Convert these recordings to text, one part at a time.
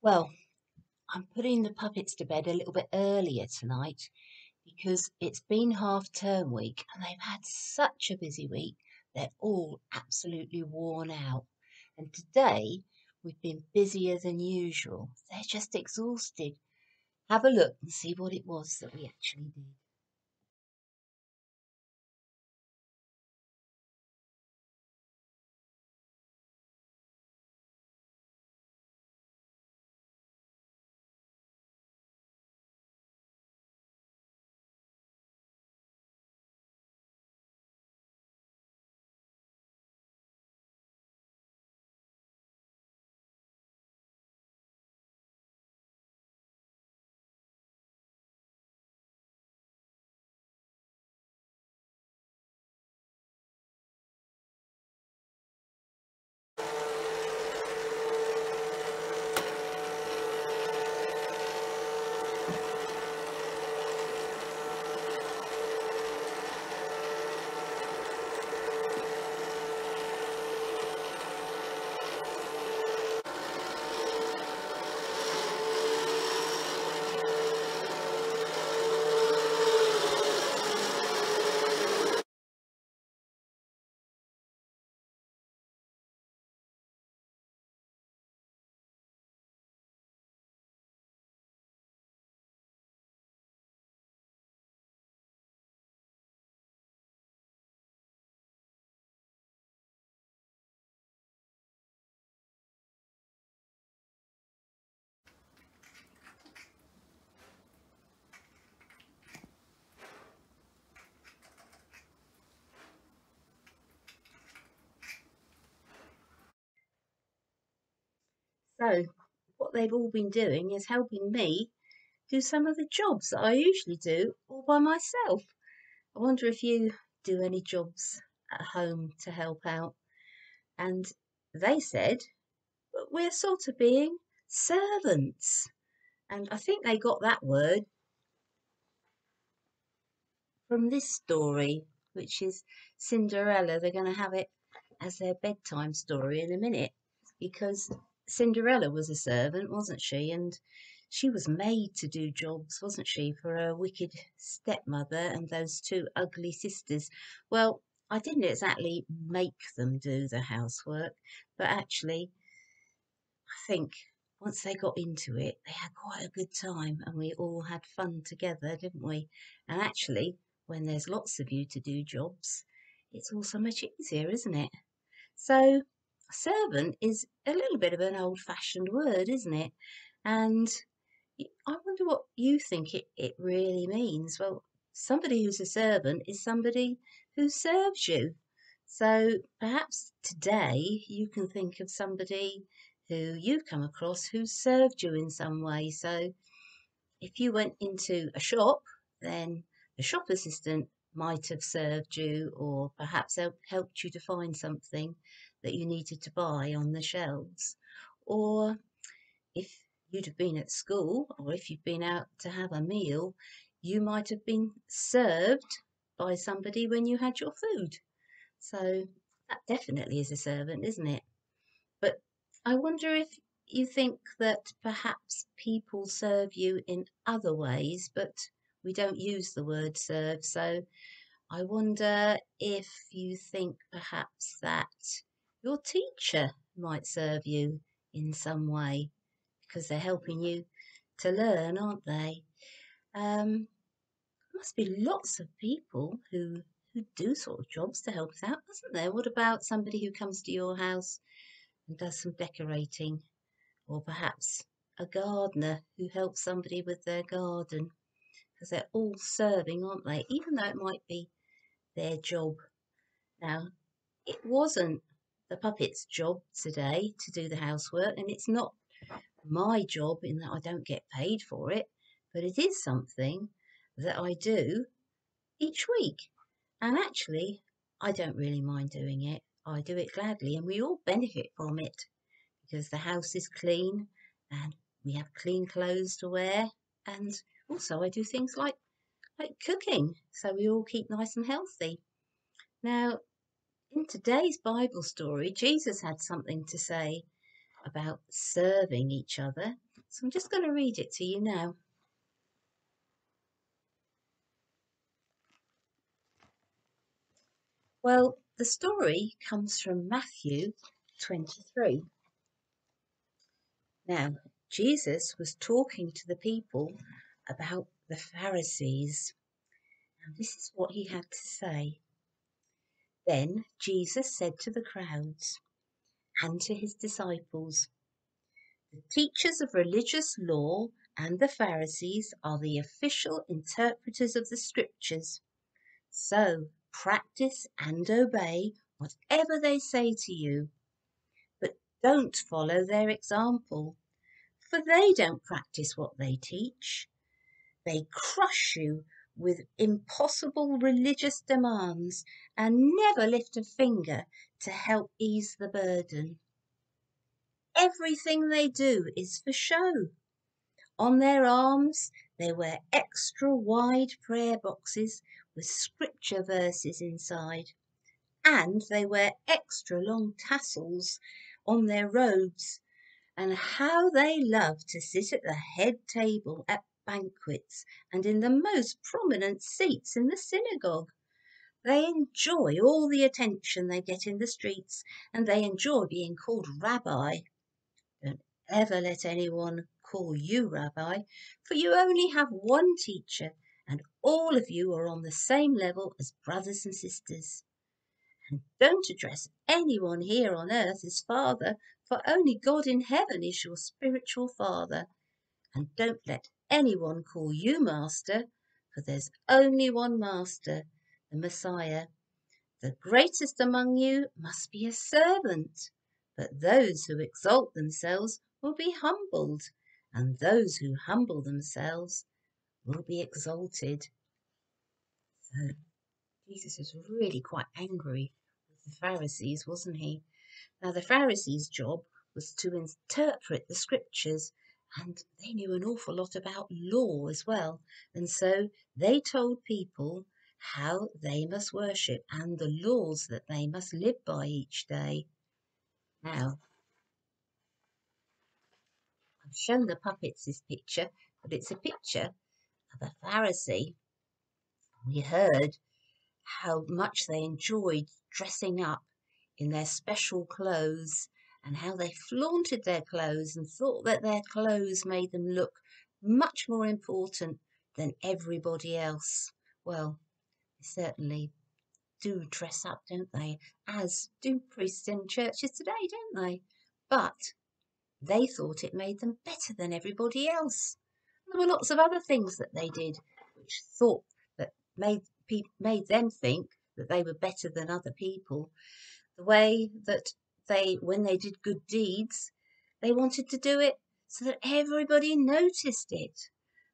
Well, I'm putting the puppets to bed a little bit earlier tonight because it's been half term week and they've had such a busy week. They're all absolutely worn out. And today we've been busier than usual. They're just exhausted. Have a look and see what it was that we actually did. What they've all been doing is helping me do some of the jobs that I usually do all by myself. I wonder if you do any jobs at home to help out. And they said, we're sort of being servants. And I think they got that word from this story, which is Cinderella. They're going to have it as their bedtime story in a minute because Cinderella was a servant, wasn't she? And she was made to do jobs, wasn't she, for her wicked stepmother and those two ugly sisters. Well, I didn't exactly make them do the housework, but actually, I think once they got into it, they had quite a good time and we all had fun together, didn't we? And actually, when there's lots of you to do jobs, it's all so much easier, isn't it? So, servant is a little bit of an old fashioned word, isn't it? And I wonder what you think it, it really means. Well, somebody who's a servant is somebody who serves you. So perhaps today you can think of somebody who you've come across who served you in some way. So if you went into a shop, then the shop assistant might have served you or perhaps helped you to find something that you needed to buy on the shelves. Or if you'd have been at school or if you've been out to have a meal, you might have been served by somebody when you had your food. So that definitely is a servant, isn't it? But I wonder if you think that perhaps people serve you in other ways, but we don't use the word serve. So I wonder if you think perhaps that your teacher might serve you in some way because they're helping you to learn, aren't they? Um, there must be lots of people who who do sort of jobs to help us out, isn't there? What about somebody who comes to your house and does some decorating, or perhaps a gardener who helps somebody with their garden? Because they're all serving, aren't they? Even though it might be their job. Now, it wasn't the puppet's job today to do the housework, and it's not my job in that I don't get paid for it, but it is something that I do each week. And actually, I don't really mind doing it. I do it gladly, and we all benefit from it because the house is clean and we have clean clothes to wear. And also, I do things like like cooking, so we all keep nice and healthy. Now, in today's Bible story, Jesus had something to say about serving each other. So I'm just going to read it to you now. Well, the story comes from Matthew 23. Now, Jesus was talking to the people about the Pharisees. And this is what he had to say. Then Jesus said to the crowds and to his disciples, The teachers of religious law and the Pharisees are the official interpreters of the scriptures. So practice and obey whatever they say to you, but don't follow their example, for they don't practice what they teach. They crush you with impossible religious demands and never lift a finger to help ease the burden. Everything they do is for show. On their arms, they wear extra wide prayer boxes with scripture verses inside, and they wear extra long tassels on their robes. And how they love to sit at the head table at banquets and in the most prominent seats in the synagogue. They enjoy all the attention they get in the streets and they enjoy being called rabbi. Don't ever let anyone call you rabbi, for you only have one teacher and all of you are on the same level as brothers and sisters. And don't address anyone here on earth as father, for only God in heaven is your spiritual father. And don't let anyone call you master, for there's only one master, the Messiah. The greatest among you must be a servant, but those who exalt themselves will be humbled, and those who humble themselves will be exalted. So Jesus was really quite angry with the Pharisees, wasn't he? Now the Pharisees' job was to interpret the scriptures and they knew an awful lot about law as well. And so they told people how they must worship and the laws that they must live by each day. Now, I've shown the puppets this picture, but it's a picture of a Pharisee. We heard how much they enjoyed dressing up in their special clothes and how they flaunted their clothes and thought that their clothes made them look much more important than everybody else. Well, they certainly do dress up, don't they? As do priests in churches today, don't they? But they thought it made them better than everybody else. There were lots of other things that they did which thought that made made them think that they were better than other people. The way that they, when they did good deeds, they wanted to do it so that everybody noticed it.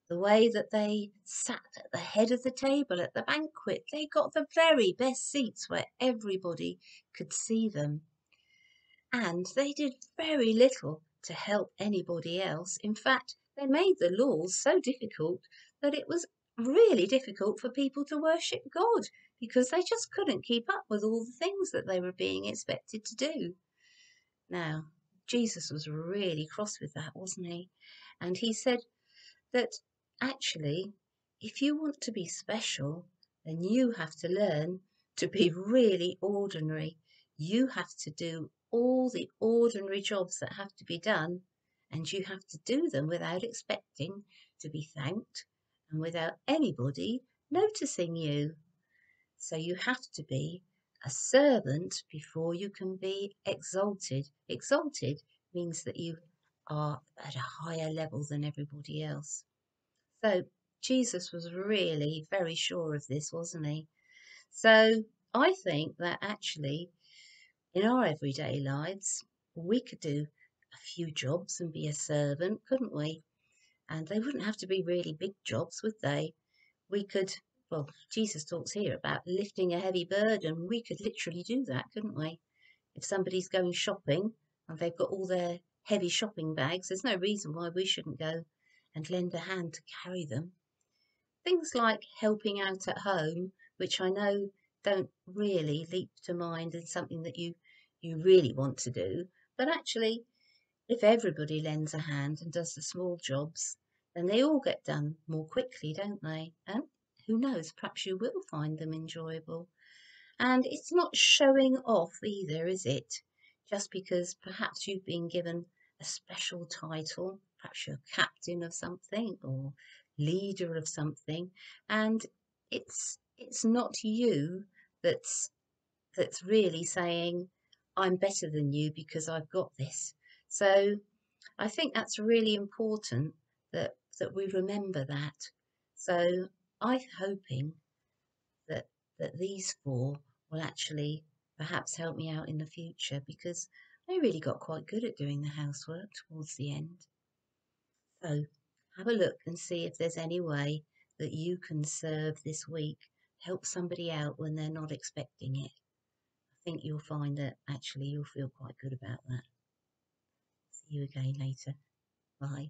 The way that they sat at the head of the table at the banquet, they got the very best seats where everybody could see them. And they did very little to help anybody else. In fact, they made the laws so difficult that it was really difficult for people to worship God because they just couldn't keep up with all the things that they were being expected to do. Now, Jesus was really cross with that, wasn't he? And he said that actually, if you want to be special, then you have to learn to be really ordinary. You have to do all the ordinary jobs that have to be done, and you have to do them without expecting to be thanked and without anybody noticing you. So you have to be a servant before you can be exalted. Exalted means that you are at a higher level than everybody else. So Jesus was really very sure of this, wasn't he? So I think that actually in our everyday lives, we could do a few jobs and be a servant, couldn't we? And they wouldn't have to be really big jobs, would they? We could well, Jesus talks here about lifting a heavy burden. We could literally do that, couldn't we? If somebody's going shopping and they've got all their heavy shopping bags, there's no reason why we shouldn't go and lend a hand to carry them. Things like helping out at home, which I know don't really leap to mind as something that you, you really want to do, but actually if everybody lends a hand and does the small jobs, then they all get done more quickly, don't they? And who knows, perhaps you will find them enjoyable. And it's not showing off either, is it? Just because perhaps you've been given a special title, perhaps you're captain of something or leader of something, and it's it's not you that's that's really saying I'm better than you because I've got this. So I think that's really important that that we remember that. So I'm hoping that that these four will actually perhaps help me out in the future because I really got quite good at doing the housework towards the end. So have a look and see if there's any way that you can serve this week, help somebody out when they're not expecting it. I think you'll find that actually you'll feel quite good about that. See you again later. Bye.